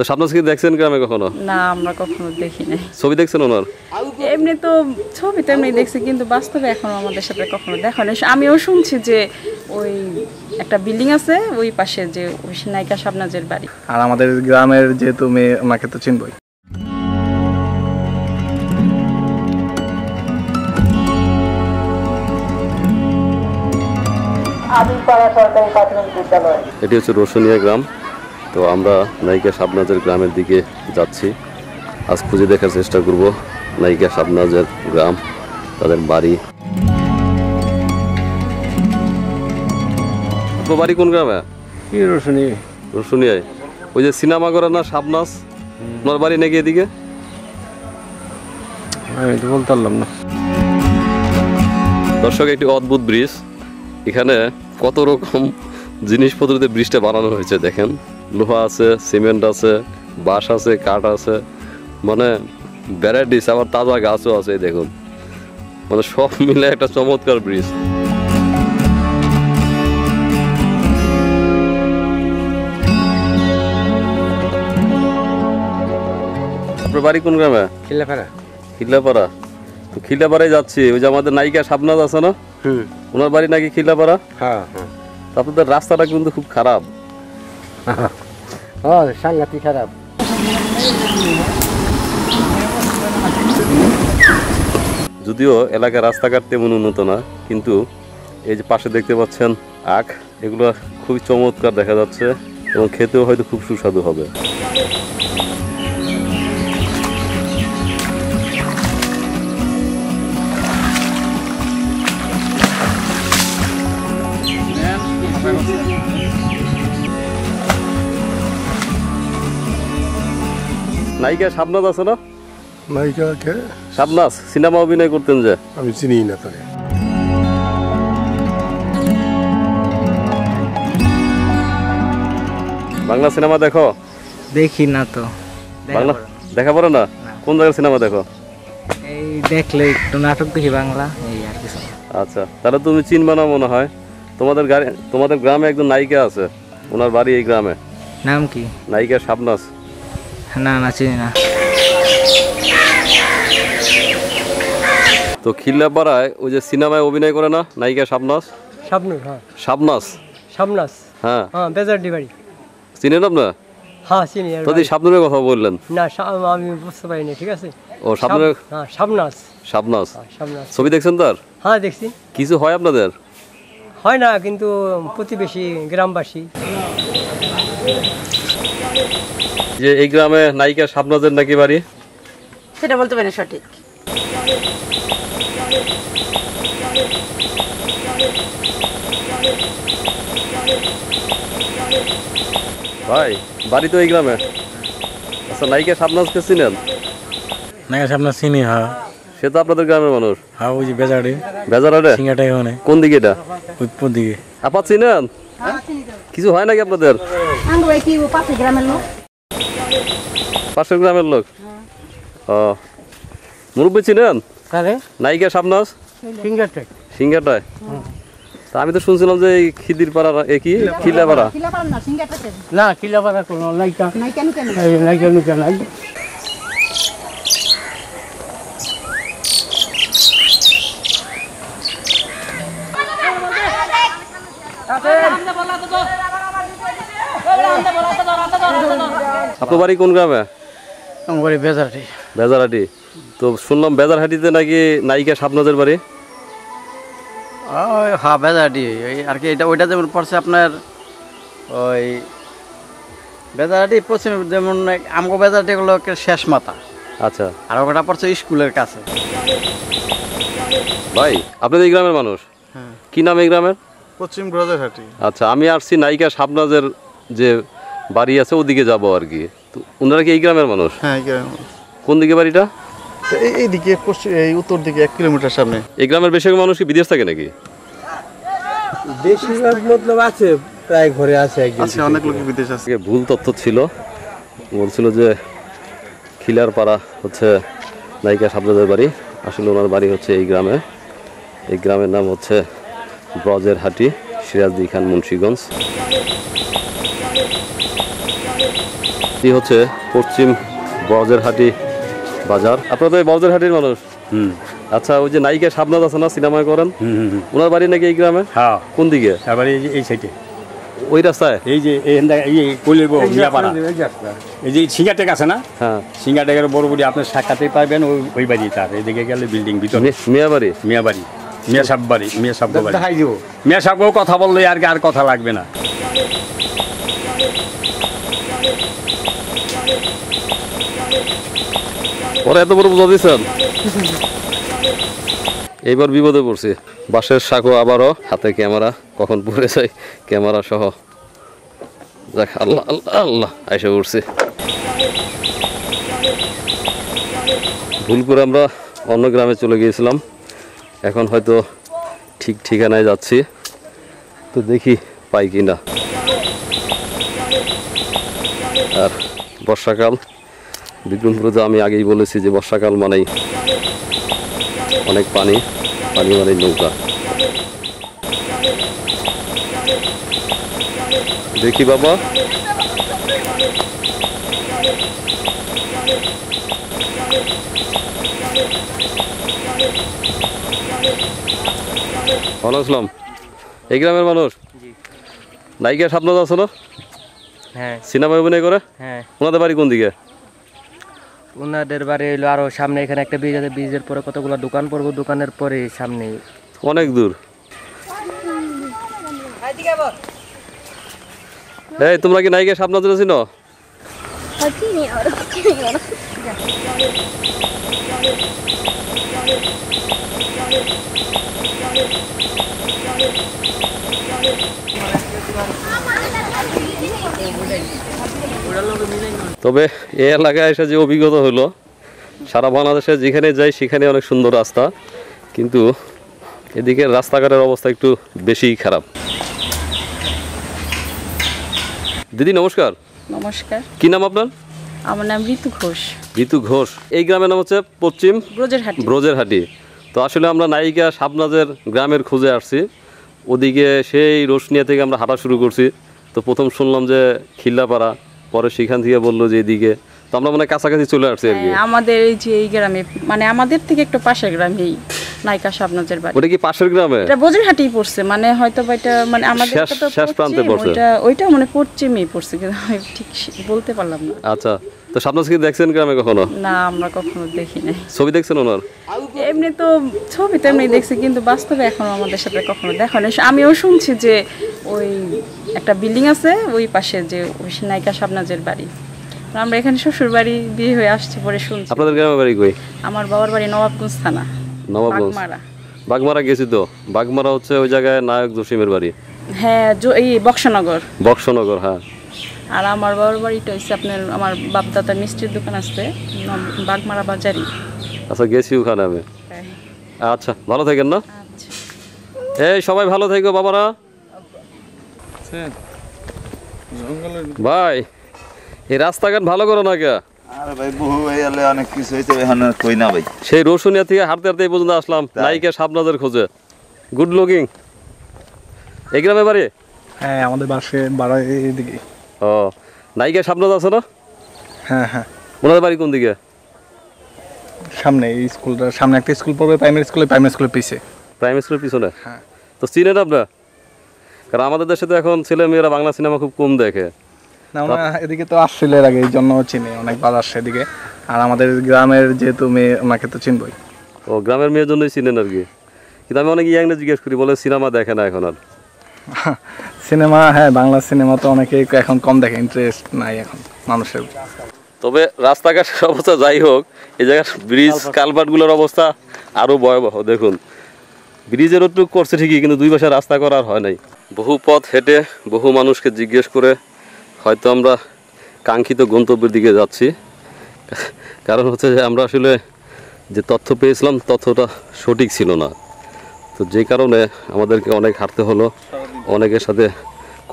তো শাবনাজ কি দেখছেন গ্রামে কখনো? না আমরা কখনো দেখি নাই। ছবি দেখছেন ওনার? এমনি তো ছবি তো এমনি দেখছি কিন্তু বাস্তবে এখনও আমাদের সাথে কখনো দেখা নেই আমিও শুনছি যে ওই একটা বিল্ডিং আছে ওই পাশে যে ওই নায়িকা শাবনাজের বাড়ি। আর আমাদের গ্রামের যেহেতু মেয়ে ওনাকে তো চিনবই। এটি হচ্ছে রোশনিয়া গ্রাম। তো আমরা নায়িকা শাবনাজের গ্রামের দিকে যাচ্ছি। আজ খুঁজে দেখার চেষ্টা করব নায়িকা শাবনাজের গ্রাম তাদের বাড়ি। আপনার বাড়ি কোন গ্রামে? কি রোশনি? রসুনিয়ায়। ওই যে সিনেমা করে না শাবনাজ? ওনার বাড়ি নাকি এদিকে? আমি তো বলতে পারলাম না। দর্শক একটি অদ্ভুত ব্রিজ। এখানে কত রকম জিনিসপত্র দিয়ে ব্রিজটা বানানো হয়েছে দেখেন। লোহা আছে সিমেন্ট আছে বাঁশ আছে কাঠ আছে। মানে ভ্যারাইটিস আবার তাজা গাছও আছে দেখুন। মানে সব মিলে একটা চমৎকার ব্রিজ। আপনার বাড়ি কোন গ্রামে? খিল্লাপাড়া। তো খিল্লাপাড়ায় যাচ্ছি। ওই যে আমাদের নায়িকা আছে না? হুম। ওনার বাড়ি নাকি খিল্লাপাড়া? হ্যাঁ হ্যাঁ। তো আপনাদের রাস্তাটা কিন্তু খুব খারাপ। ও সাংঘাতিক খারাপ। যদিও এলাকার রাস্তাঘাট তেমন উন্নত না, কিন্তু এই যে পাশে দেখতে পাচ্ছেন আখ, এগুলো খুবই চমৎকার দেখা যাচ্ছে এবং খেতেও হয়তো খুব সুস্বাদু হবে। নায়িকা শাবনাজ আছে না? নায়িকাকে শাবনাজ সিনেমা অভিনয় করতেন যে। আমি চিনি না তাকে। বাংলা সিনেমা দেখো? দেখি না তো। বাংলা দেখা পড়ে না? কোন জায়গার সিনেমা দেখো? এই দেখলে একটু নাটক দেখি বাংলা এই আর কিছু আচ্ছা তাহলে তুমি চিনবে না মনে হয়? তোমাদের গাড়ি তোমাদের গ্রামে একজন নায়িকা আছে। ওনার বাড়ি এই গ্রামে। নাম কি? নায়িকা শাবনাজ। না না চিনি না। তো খিল্লাপাড়ায় ওই যে সিনেমায় অভিনয় করে না নায়িকা শাবনাজ? শাবনুর হ্যাঁ। শাবনাজ? শাবনাস হ্যাঁ। হ্যাঁ বেজারডি বাড়ি চিনেন আপনার হ্যাঁ চিনি বাড়ি। শাবনুরের কথা বললেন। না আমি বুঝতে পারিনি ঠিক আছে? ও শাবনুরের শাব- হ্যাঁ শাবনাস শাবনাজ। হ্যাঁ, শাবনাস ছবি দেখছেন তার? হ্যাঁ দেখছি। কিছু হয় আপনাদের? হয় না কিন্তু প্রতিবেশী গ্রামবাসী। যে এই গ্রামে নায়িকা শাবনাজের নাকি বাড়ি? সেটা বলতে পারি সঠিক। ভাই বাড়ি তো এই গ্রামে। আচ্ছা নায়িকা শাবনাজকে চিনেন? না আপনার চিনি হ্যাঁ। সে তো আপনাদের গ্রামের মানুষ। হ্যাঁ ওই যে বেজারে। ওখানে। কোন দিকে এটা? উত্তর দিকে। আপা চিনেন? কিছু হয় নাকি আপনাদের? কি গ্রামের লোক পাশের গ্রামের লোক? ও। মুরব্বী চিনেন? নায়িকা ফিঙ্গার সিঙ্গাটায় তা আমি তো শুনছিলাম যে এই খিদির পাড়া এ কি? খিল্লাপাড়া না কিলাপাড়া কোনো কেন কেন নাইকা নাই। আপনার বাড়ি কোন গ্রামে? আমার বেজারে বেজারহাটি। তো শুনলাম বেজারহাটিতে নাকি নায়িকা শাবনাজের বাড়ি? ওই হ্যাঁ বেজারি ওই আর কি এটা ওইটা যেমন পড়ছে আপনার ওই বেজারাটি পশ্চিম যেমন আমগো বেজারাটি হলো শেষ মাথা। আচ্ছা। আর ওটা পড়ছে স্কুলের কাছে। ভাই আপনাদের এই গ্রামের মানুষ। কি নাম এই গ্রামের? পশ্চিম গ্রজারহাটি আচ্ছা আমি আসছি নায়িকা শাবনাজের যে বাড়ি আছে ওদিকে যাব আর কি। তো ওনারা কি এই গ্রামের মানুষ? হ্যাঁ এই। কোন দিকে বাড়িটা? তো এই এইদিকে এই উত্তর দিকে এক কিলোমিটার সামনে। এই গ্রামের বেশিরভাগ মানুষ কি বিদেশ থাকে নাকি? বেশিরভাগ মতলব আছে প্রায় ঘরে আছে আছে অনেক লোক বিদেশ আছে। ভুল তথ্য ছিল। বলছিল যে খিলার পাড়া হচ্ছে নায়িকা শাবনাজের বাড়ি। আসলে ওনার বাড়ি হচ্ছে এই গ্রামে। এই গ্রামের নাম হচ্ছে ব্রজের হাটি সিরাজদি খান মুন্সীগঞ্জ। এই হচ্ছে পশ্চিম বজরহাটি বাজার। আপনারা তো এই বজরহাটির মানুষ। হুম। আচ্ছা ওই যে নায়িকা শাবনাজ আছে না সিনেমায় করেন? হুম হুম হুম। ওনার বাড়ি নাকি এই গ্রামে? হ্যাঁ। কোন দিকে? এই সাইডে ওই রাস্তায়? এই যে এই এই যে কইলেব এই যে সিঙ্গাটেক আছে না? হ্যাঁ। সিঙ্গাটেকের বড় বুড়ি আপনার সাক্ষাতে পাইবেন ওই ওই বাড়ি তার। এদিকে গেলে বিল্ডিং ভিতরে। মি- মিয়া বাড়ি? মিয়া বাড়ি। মিয়া সাহেব বাড়ি মিয়া সাহেব বাড়ি। মিয়া সাহেবও কথা বললে আর কি আর কথা লাগবে না। ওরা এত বড় বোঝা দিচ্ছেন এইবার বিপদে পড়ছি। বাঁশের সাঁকো আবারও হাতে ক্যামেরা। কখন পড়ে যায় ক্যামেরা সহ। যাক, আল্লাহ আল্লাহ আল্লাহ এসে উঠছি ভুল করে আমরা অন্য গ্রামে চলে গিয়েছিলাম। এখন হয়তো ঠিক ঠিকানায় যাচ্ছি। তো দেখি পাই কি না আর বর্ষাকাল। বিক্রমপুরে তো আমি আগেই বলেছি যে বর্ষাকাল মানেই অনেক পানি পানি মানে নৌকা। দেখি বাবা। ভালো আসলাম এই গ্রামের মানুষ? নায়িকা স্বপ্ন আছে না? হ্যাঁ। সিনেমায় অভিনয় করে? হ্যাঁ। ওনাদের বাড়ি কোন দিকে? ওনাদের বাড়ি হইল আরও সামনে এখানে একটা ব্রিজ আছে ব্রিজের পরে কতগুলো দোকান পড়ব দোকানের পরে সামনে। অনেক দূর। এই তোমরা কি নায়িকা স্বপ্ন চিনো তবে এই এলাকায় এসে যে অভিজ্ঞতা হলো সারা বাংলাদেশে যেখানে যাই সেখানে অনেক সুন্দর রাস্তা কিন্তু এদিকে রাস্তাঘাটের অবস্থা একটু বেশিই খারাপ। দিদি নমস্কার। নমস্কার। কি নাম আপনার? আমার নাম ঋতু ঘোষ। ঋতু ঘোষ। এই গ্রামের নাম হচ্ছে পশ্চিম ব্রজেরহাটি। ব্রজেরহাটি। তো আসলে আমরা নায়িকা শাবনাজের গ্রামের খোঁজে আসছি। ওদিকে সেই রোশনিয়া থেকে আমরা হাঁটা শুরু করছি। তো প্রথম শুনলাম যে খিল্লাপাড়া পরে সেখান থেকে বলল যে এদিকে। তো আমরা মানে কাছাকাছি চলে আসছি আর কি। হ্যাঁ, আমাদের এই যে এই গ্রামে মানে আমাদের থেকে একটু পাশের গ্রামেই নায়িকা শাবনাজের বাড়ি। ওটা কি পাশের গ্রামে? এটা বজরহাটেই পড়ছে মানে হয়তো বা এটা মানে আমাদের শেষ প্রান্তে পড়ছে। ওইটা ওইটা মানে পশ্চিমেই পড়ছে কিন্তু ঠিক বলতে পারলাম না। আচ্ছা। তো শাবনাজ কি দেখছেন গ্রামে কখনো? না আমরা কখনো দেখি নাই। ছবি দেখছেন ওনার? এমনি তো ছবি তো এমনি দেখছি কিন্তু বাস্তবে এখনও আমাদের সাথে কখনো দেখা নেই আমিও শুনছি যে ওই একটা বিল্ডিং আছে ওই পাশে যে ওই নায়িকা শাবনাজের বাড়ি। আমরা এখানে শ্বশুর বাড়ি বিয়ে হয়ে আসছি পরে শুনছি। আপনাদের গ্রামে বাড়ি কই? আমার বাবার বাড়ি নবাবগঞ্জ থানা নবাবগঞ্জ। বাগমারা। বাগমারা গেছি তো। বাগমারা হচ্ছে ওই জায়গায় নায়ক জসিমের বাড়ি। হ্যাঁ এই বক্সনগর। বক্সনগর হ্যাঁ। আর আমার বাবার বাড়িটা হচ্ছে আপনার আমার বাপদাদার মিষ্টির দোকান আছে বাগমারা বাজারি। আচ্ছা গেছি ওখানে আমি। হ্যাঁ। আচ্ছা ভালো থাকেন না? আচ্ছা। এই সবাই ভালো থেকো বাবারা। ভাই এই রাস্তাঘাট ভালো করো না কে? ভাই বহু গেলে অনেক কিছু হয়েছে এখন আর কই না ভাই। সেই রসুনিয়া থেকে হাঁটতে হাঁটতে এই পর্যন্ত আসলাম। নায়িকা খোঁজে। গুড লুকিং এই গ্রামে বাড়ি? হ্যাঁ আমাদের বাসে বাড়া এদিকে ও নায়িকা শাবনাজ আছে না? হ্যাঁ হ্যাঁ। ওনাদের বাড়ি কোন দিকে? সামনে এই স্কুলটা সামনে একটা স্কুল পড়বে প্রাইমারি স্কুলে প্রাইমারি স্কুলের পিছে। প্রাইমারি স্কুলের পিছনে? হ্যাঁ। তো চিনেন আপনার? কারণ আমাদের দেশে তো এখন ছেলে মেয়েরা বাংলা সিনেমা খুব কম দেখে। না ওনা এদিকে তো আসছিল এর আগে এই জন্য চিনি অনেকবার আসছে এদিকে। আর আমাদের গ্রামের যেহেতু মেয়ে ওনাকে তো চিনবই। ও গ্রামের মেয়ের জন্যই চিনেন আর কি। কিন্তু আমি অনেক ইয়াংরা জিজ্ঞেস করি বলে সিনেমা দেখে না এখন আর। সিনেমা হ্যাঁ বাংলা সিনেমা তো অনেকেই এখন কম দেখে ইন্টারেস্ট নাই এখন মানুষের। তবে রাস্তাঘাটের অবস্থা যাই হোক এই জায়গার ব্রিজ কালভার্টগুলোর অবস্থা আরও ভয়াবহ দেখুন। ব্রিজের একটু করছে ঠিকই কিন্তু দুই পাশে রাস্তা করার হয় নাই। বহু পথ হেঁটে বহু মানুষকে জিজ্ঞেস করে হয়তো আমরা কাঙ্ক্ষিত গন্তব্যের দিকে যাচ্ছি। কারণ হচ্ছে যে আমরা আসলে যে তথ্য পেয়েছিলাম তথ্যটা সঠিক ছিল না। তো যে কারণে আমাদেরকে অনেক হাঁটতে হলো, অনেকের সাথে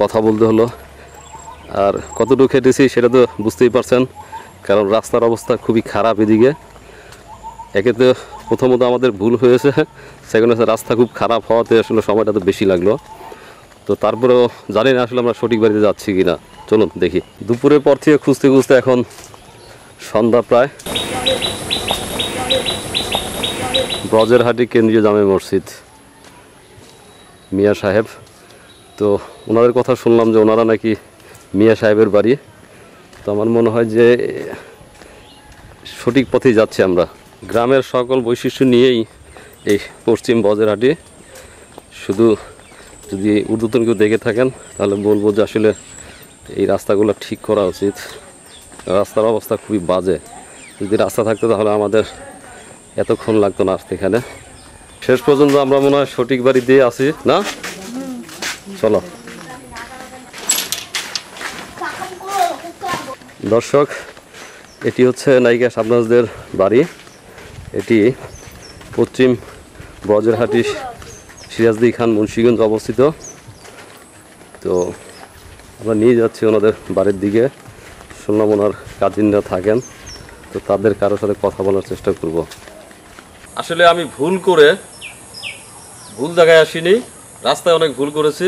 কথা বলতে হলো। আর কতটুকু হেঁটেছি সেটা তো বুঝতেই পারছেন, কারণ রাস্তার অবস্থা খুবই খারাপ এদিকে। একে তো প্রথমত আমাদের ভুল হয়েছে, সেকেন্ড হচ্ছে রাস্তা খুব খারাপ হওয়াতে আসলে সময়টা তো বেশি লাগল। তো তারপরেও জানি না আসলে আমরা সঠিক বাড়িতে যাচ্ছি কি না চলুন দেখি। দুপুরের পর থেকে খুঁজতে খুঁজতে এখন সন্ধ্যা প্রায়। ব্রজেরহাটি কেন্দ্রীয় জামে মসজিদ। মিয়া সাহেব। তো ওনাদের কথা শুনলাম যে ওনারা নাকি মিয়া সাহেবের বাড়ি। তো আমার মনে হয় যে সঠিক পথেই যাচ্ছি আমরা। গ্রামের সকল বৈশিষ্ট্য নিয়েই এই পশ্চিম বজেরহাটি। শুধু যদি ঊর্ধ্বতন কেউ দেখে থাকেন, তাহলে বলব যে আসলে এই রাস্তাগুলো ঠিক করা উচিত। রাস্তার অবস্থা খুবই বাজে। যদি রাস্তা থাকতো তাহলে আমাদের এতক্ষণ লাগতো না আসতে এখানে। শেষ পর্যন্ত আমরা মনে হয় সঠিক বাড়ি দিয়ে আসি না? চলো। দর্শক, এটি হচ্ছে নায়িকা সাবনাজদের বাড়ি। এটি পশ্চিম ব্রজেরহাটি সিরাজদি খান মুন্সিগঞ্জ অবস্থিত। তো আমরা নিয়ে যাচ্ছি ওনাদের বাড়ির দিকে। শুনলাম ওনার কাজিনরা থাকেন, তো তাদের কারোর সাথে কথা বলার চেষ্টা করব। আসলে আমি ভুল করে ভুল জায়গায় আসিনি। রাস্তায় অনেক ভুল করেছি।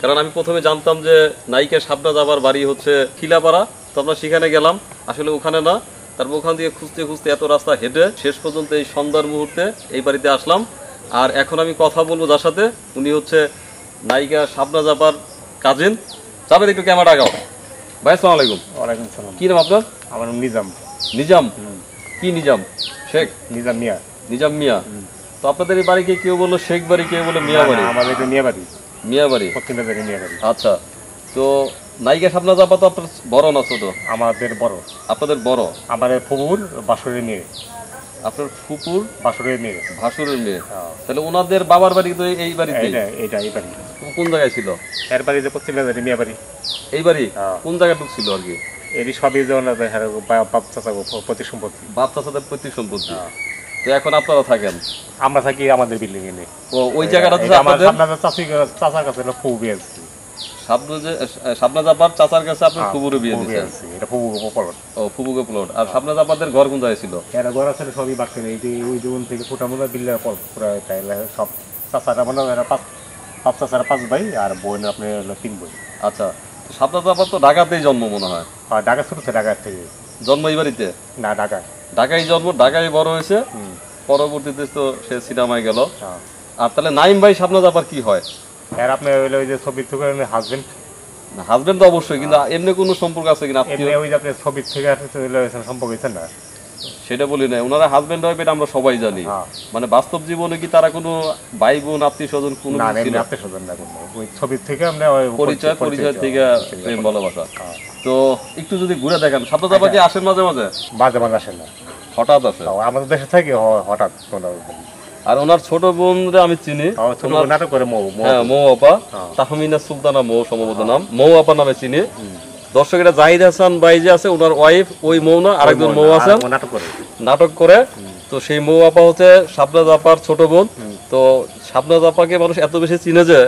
কারণ আমি প্রথমে জানতাম যে নায়িকা সাবনা যাবার বাড়ি হচ্ছে খিলাপাড়া। তো আমরা সেখানে গেলাম। আসলে ওখানে না তারপর ওখান দিয়ে খুঁজতে খুঁজতে এত রাস্তা হেঁটে শেষ পর্যন্ত এই সন্ধ্যার মুহূর্তে এই বাড়িতে আসলাম। আর এখন আমি কথা বলব যার সাথে। উনি হচ্ছে নায়িকা সাবনা যাবার কাজিন যাবেন একটু ক্যামেরা আগাও। ভাই আসসালামু আলাইকুম। ওয়ালাইকুম সালাম কি নাম আপনার? আমার নিজাম। নিজাম? কি নিজাম? শেখ? নিজাম মিয়া নিজাম মিয়া। তো আপনাদের এই বাড়িকে কেউ বলল শেখ বাড়ি কেউ বলল মিয়া বাড়ি? আমাদের এটা মিয়া বাড়ি। মিয়া বাড়ি? বাজারে মিয়া বাড়ি। আচ্ছা। তো নায়িকা সাবনা যাবা তো আপনার বড় না ছোট? আমাদের বড়। আপনাদের বড়? আমাদের ফুবুর বাসুরের মেয়ে। আপনার ফুপুর বাসুরের মেয়ে। ভাসুরের মেয়ে। তাহলে ওনাদের বাবার বাড়ি তো এই বাড়িতে এইটা এইটা এই বাড়ি। কোন জায়গায় ছিল? এর বাড়ি যে পশ্চিম বাজারে মিয়া বাড়ি। এই বাড়ি? হ্যাঁ। কোন জায়গায় ঢুকছিল আর কি? এরই সবই যেমন বাপ চাচা প্রতি সম্পত্তি। বাপ চাচাদের পৈতৃক সম্পত্তি। তো এখন আপনারা থাকেন? আমরা থাকি আমাদের বিল্ডিং এ। ও ওই জায়গাটা তো এটা আপনাদের চাচি চাচার কাছে বিয়ে আছে। সাবনা জাপার চাচার কাছে আপনার ফুবুরে বিয়ে দিয়েছেন। এটা ফুবু পলট ও ফুবুকে প্লট আর সাবনা জাপারদের ঘর কোন জায়গায় ছিল? এরা ঘর আছে সবই বাড়ছে এই যে ওই জীবন থেকে ফোটা মোটা বিল্লা পুরো তাইলে সব চাচারা মানে এরা পাঁচ পাঁচ চাচারা পাঁচ ভাই আর বোন আপনার হলো তিন বোন আচ্ছা সাবনা জাপার তো ঢাকাতেই জন্ম মনে হয়। আর ঢাকা ছিল ঢাকা থেকে। জন্ম এই বাড়িতে? না ঢাকা। ঢাকায় জন্ম ঢাকায় বড় হয়েছে। পরবর্তীতে তো সে সিনেমায় গেল। হ্যাঁ। আর তাহলে নাইম ভাই স্বপ্ন যাবার কি হয়? আর আপনি হইল ওই যে ছবির থেকে হাজবেন্ড হাজবেন্ড তো অবশ্যই কিন্তু এমনি কোনো সম্পর্ক আছে কিনা? আপনি ওই যে আপনি ছবি থেকে সম্পর্ক হয়েছেন না? সেটা বলি না ওনারা হাজবেন্ড ওয়াইফ এটা আমরা সবাই জানি। হ্যাঁ। মানে বাস্তব জীবনে কি তারা কোনো ভাই বোন আত্মীয় স্বজন কোনো না কিছু ছিল? এমনি আত্মীয় স্বজন না ওই ছবির থেকে আমরা পরিচয় পরিচয় থেকে প্রেম ভালোবাসা। হ্যাঁ। তো একটু যদি ঘুরে দেখেন সাবনা জাপা কি আসেন মাঝে মাঝে? মাঝে মাঝে আসে না। হঠাৎ আসে? আমাদের দেশে থেকে হঠাৎ আর ওনার ছোট বোনরে আমি চিনি। বোন নাটক করে মৌ হ্যাঁ মৌ আপা। তাহমিনা সুলতানা মৌ সম্ভবত নাম। মৌ আপা নামে চিনি। দর্শক এটা জাহিদ হাসান ভাই যে আছে ওনার ওয়াইফ ওই মৌ না আরেকজন মৌ আছে। আর ও নাটক করে। নাটক করে। তো সেই মৌ আপা হচ্ছে শাবনাজ আপার ছোট বোন। তো শাবনাজ আপাকে মানুষ এত বেশি চিনে যে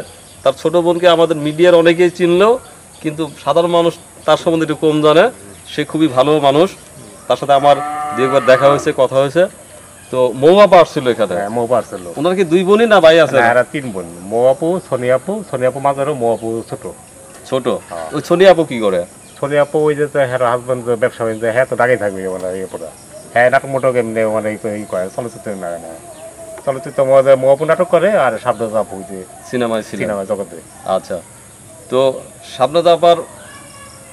তার ছোট বোনকে আমাদের মিডিয়ার অনেকেই চিনলেও কিন্তু সাধারণ মানুষ তার সম্বন্ধে একটু কম জানে। সে খুবই ভালো মানুষ। তার সাথে আমার দু একবার দেখা হয়েছে কথা হয়েছে। তো মৌ আপা আসছিল এখানে। হ্যাঁ মৌ পার্সেল ওনার কি দুই বোনই না ভাই আছে? এরা তিন বোন। মৌ আপু সোনি আপু সোনি মাঝারও মৌ আপু ছোট। ছোট। ওই সোনি আপু কি করে? সোনি আপু ওই যে হ্যাঁ হাজবেন্ড ব্যবসা বাণিজ্য হ্যাঁ তো ঢাকাই থাকবে মানে ইয়ে পুরা। হ্যাঁ নাটক মোটক এমনি মানে ই- করে চলচ্চিত্র না না। চলচ্চিত্র মধ্যে মৌ আপু নাটক করে আর শাব্দ আপু যে সিনেমায় সিনেমা। জগতে। আচ্ছা। তো শাবনাজ আপার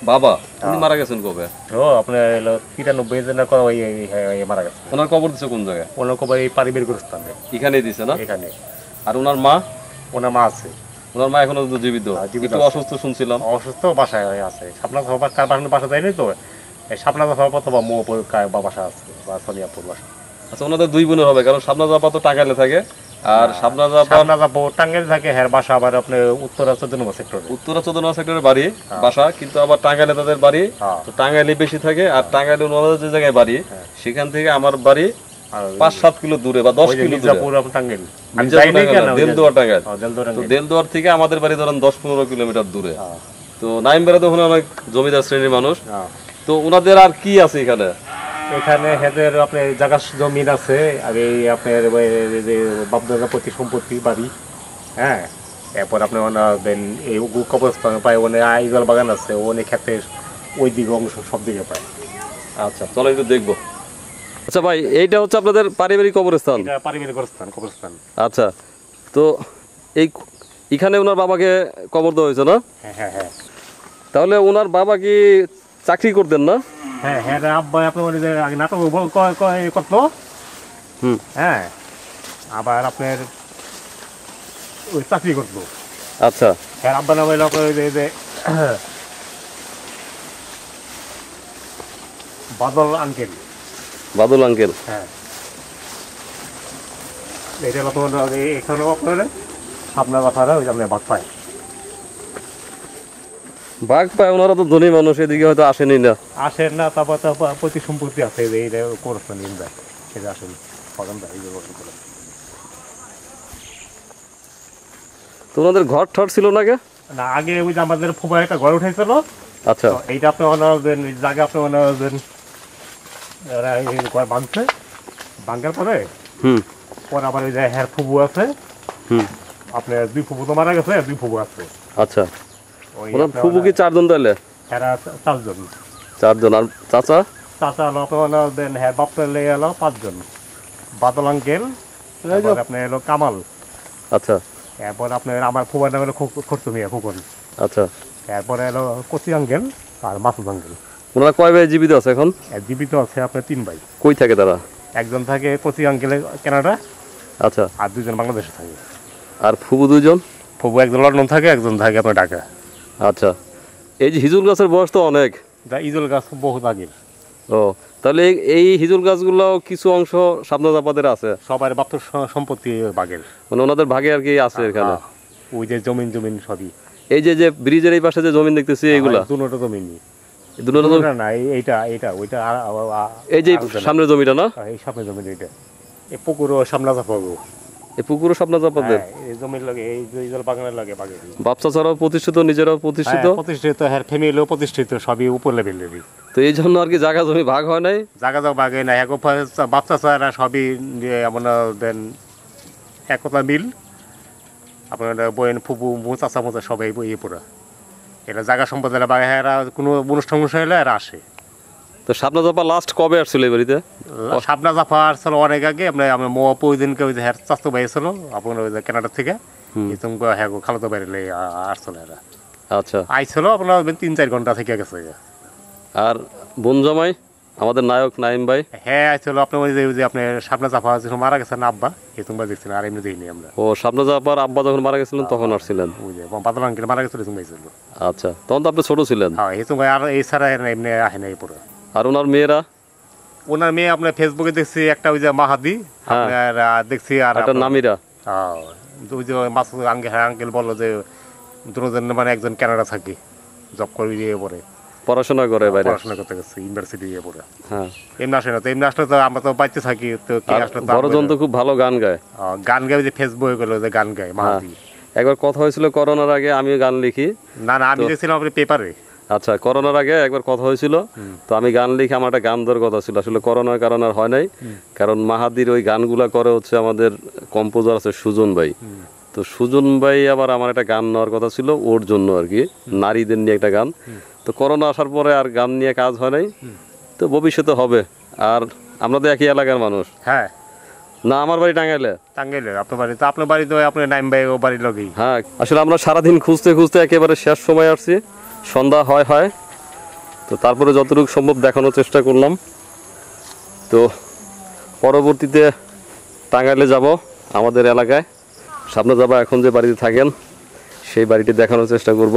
বাবা উনি মারা গেছেন কবে? ও আপনার হলো তিরানব্বই ওই হ্যাঁ, মারা গেছে। ওনার কবর দিচ্ছে কোন জায়গায়? ওনার কবর এই পারিবারিক স্থানে এখানেই দিছে না? এখানে। আর ওনার মা? ওনার মা আছে। ওনার মা এখনও তো জীবিত। হ্যাঁ, একটু অসুস্থ শুনছিলাম। অসুস্থ বাসায় আছে। সবার কার বাসা যায়নি তো? এই সবার অথবা মৌ আপুর কার বা বাসা আছে বা সোনিয়াপুর বাসা আচ্ছা ওনাদের দুই বোনের হবে কারণ তো টাকাইলে থাকে আর সাপনা যাব টাঙ্গাইল থাকে হ্যাঁ বাসা আবার আপনার উত্তরা চোদ্দ নম্বর সেক্টরে উত্তরা চোদ্দ সেক্টরের বাড়ি বাসা কিন্তু আবার টাঙ্গাইলে তাদের বাড়ি। হ্যাঁ। তো টাঙ্গাইলে বেশি থাকে আর টাঙ্গাইলে ওনাদের যে জায়গায় বাড়ি সেখান থেকে আমার বাড়ি পাঁচ সাত কিলো দূরে বা দশ কিলো দেলদুয়ার টাঙ্গাইল। তো দেলদুয়ার থেকে আমাদের বাড়ি ধরেন দশ পনেরো কিলোমিটার দূরে। হ্যাঁ। তো নাইম বেড়াতে ওখানে অনেক জমিদার শ্রেণির মানুষ। হ্যাঁ। তো ওনাদের আর কি আছে এখানে? এখানে হেদের আপনার জায়গা জমিন আছে আর এই আপনার যে বাপদাদা প্রতি সম্পত্তি বাড়ি। হ্যাঁ। এরপর আপনি দেন এই কবরস্থান পায় ওনে আইজল বাগান আছে ওনে ক্ষেতের ওই দিকে অংশ সব দিকে পায়। আচ্ছা চলো একটু দেখব। আচ্ছা ভাই এইটা হচ্ছে আপনাদের পারিবারিক কবরস্থান? পারিবারিক কবরস্থান কবরস্থান। আচ্ছা তো এই এখানে ওনার বাবাকে কবর দেওয়া হয়েছে না? হ্যাঁ হ্যাঁ হ্যাঁ। তাহলে ওনার বাবা কি চাকরি করতেন না? হ্যাঁ হ্যাঁ আব্বা আগে নাটক করতো। হুম। হ্যাঁ আবার আপনার ওই চাকরি করতো। আচ্ছা। হ্যাঁ আব্বা নাম হইল আপনার ওই যে- যে বাদল আঙ্কেল বাদল আঙ্কেল। হ্যাঁ। এটা হলো আপনার এই- আপনার আপনার কথাটা ওই বাদ পায়। বাঘ পায় ওনারা তো ধনী মানুষ এদিকে হয়তো আসেনি না। আসেন না তারপর প্রতি সম্পত্তি আছে এইটা এটা আসেন। তো ওনাদের ঘর ঠর ছিল না কে না আগে ওই যে আমাদের ফুবা একটা ঘর উঠেছিল। আচ্ছা। এইটা আপনি জায়গা আপনি এরা এই ঘর ভাঙছে ভাঙার পরে? হুম। পরে আবার ওই যে হ্যার ফুবু আছে। হুম। আপনার দুই ফুবু তো মারা গেছে দুই ফুবু আছে। আচ্ছা। ওনার ফুবু কি চারজন তাহলে? এরা চারজন। চারজন। আর চাচা? চাচা হলো আপনার হ্যাঁ এলো পাঁচজন। বাদল আঙ্কেল আপনার কামাল। আচ্ছা। এরপর আপনার আমার ফুবার নাম হলো খরচু মিয়া ফুকন আচ্ছা। এরপরে এলো কচি আঙ্কেল আর মাসুদ আঙ্কেল। ওনারা কয় ভাই জীবিত আছে এখন? জীবিত আছে আপনার তিন ভাই। কই থাকে তারা? একজন থাকে কচি আঙ্কেলে কানাডা আচ্ছা। আর দুজন বাংলাদেশে থাকে। আর ফুবু দুজন ফুবু একজন লন্ডন থাকে একজন থাকে আপনার ঢাকা। আচ্ছা। এই যে হিজুল গাছের বয়স তো অনেক। যা ইজল গাছ বহুত আগের। ও তাহলে এই- হিজুল গাছগুলো কিছু অংশ সাবনা জাপাদের আছে? সবার বাপ্ত সম্পত্তি বাগের। মানে ওনাদের ভাগে আর কি আছে এখানে? ওই যে জমিন জমিন সবই। এই যে যে ব্রিজের এই পাশে যে জমিন দেখতেছি এইগুলা? দুটো জমিনই। এই দুটো না এইটা এইটা ওইটা আর- আর- আর- এই যে আরেকটা জমিটা না? হ্যাঁ, এই সামনে জমিন এইটা। এই পুকুরও সামনা চাপাবো। এই পুকুরও সাবনা জাপাদের এই জমির লাগে এই যে বাগানের লাগে বাগের বাপচা ছাড়াও প্রতিষ্ঠিত নিজেরাও প্রতিষ্ঠিত? হ্যাঁ, প্রতিষ্ঠিত হ্যাঁ ফ্যামিলিও প্রতিষ্ঠিত সবই উপর লেভেলেরই তো এই জন্য আর কি জায়গা জমি ভাগ হয় নাই? জায়গা না এক বাচ্চা চারা সবই দেন একতা মিল আপনার বইন ফুপু মু চাচা মোচা সবাই ইয়ে পুরা এটা জায়গা সম্পদ এরা বা এরা কোনো অনুষ্ঠান অনুষ্ঠান হলে এরা আসে। তো সাপনা জাপা লাস্ট কবে আসছিল এই বাড়িতে? সাপনা জাফা আসছিল অনেক আগে। আপনার আমার মো আপু ওই দিনকে ওই যে হ্যাঁ চাস্তো ভাই আপনার ওই যে কানাডা থেকে। এরকম হ্যাঁ গো খালাতো বাইরে আসছিল এরা। আচ্ছা। আইছিল আপনার তিন চার ঘণ্টা থেকে গেছে। আর বোন জামাই? আমাদের নায়ক নাইম ভাই। হ্যাঁ আইছিল আপনার ওই যে আপনার সাবনা জাফা যখন মারা গেছেন আব্বা এই তোমরা দেখছেন আর এমনি দেখিনি আমরা। ও সাবনা জাপার আব্বা যখন মারা গেছিলেন তখন আসছিলেন ওই যে বাদল আঙ্কেল মারা গেছিল তুমি আইছিল আচ্ছা তখন তো আপনি ছোট ছিলেন? হ্যাঁ এই তোমার আর এই ছাড়া এমনি আহে নাই পুরো। আর ওনার মেয়েরা? ওনার মেয়ে আপনার ফেসবুকে দেখছি একটা ওই যে মাহাদি হ্যাঁ। আপনার দেখছি আর একটা নামিরা? হ্যাঁ, ওই যে মাসুদ আঙ্কেল হ্যাঁ বলল যে দুজন মানে একজন কানাডা থাকি জব করে দিয়ে পরে পড়াশোনা করে বাইরে। পড়াশোনা করতে গেছে ইউনিভার্সিটি দিয়ে পরে হ্যাঁ। এমনি আসে না তো এমনি আসলে তো আমরা তো বাড়িতে থাকি তো কি আসলে তো বড়জন তো খুব ভালো গান গায়। গান ওই যে ফেসবুকে গেলো যে গান গায় মাহাদি একবার কথা হয়েছিল করোনার আগে আমিও গান লিখি। না না আমি দেখছিলাম আপনি পেপারে। আচ্ছা করোনার আগে একবার কথা হয়েছিল। তো আমি গান লিখে আমার একটা গান দেওয়ার কথা ছিল। আসলে করোনার কারণ আর হয় নাই। কারণ মাহাদির ওই গানগুলা করে হচ্ছে আমাদের কম্পোজার আছে সুজন ভাই। তো সুজন ভাই আবার আমার একটা গান নেওয়ার কথা ছিল ওর জন্য আর কি। নারীদের নিয়ে একটা গান। তো করোনা আসার পরে আর গান নিয়ে কাজ হয় নাই। তো ভবিষ্যতে হবে। আর আমরা তো একই এলাকার মানুষ। হ্যাঁ। না আমার বাড়ি টাঙ্গাইলে। টাঙ্গাইলে আপনার বাড়ি তো আপনার বাড়ি তো আপনার নাইম ভাই ও বাড়ির লগেই। হ্যাঁ আসলে আমরা সারাদিন খুঁজতে খুঁজতে একেবারে শেষ সময় আসছি। সন্ধ্যা হয় হয়। তো তারপরে যতটুকু সম্ভব দেখানোর চেষ্টা করলাম। তো পরবর্তীতে টাঙ্গাইলে যাব আমাদের এলাকায়। সামনে যাবা এখন যে বাড়িতে থাকেন সেই বাড়িটি দেখানোর চেষ্টা করব।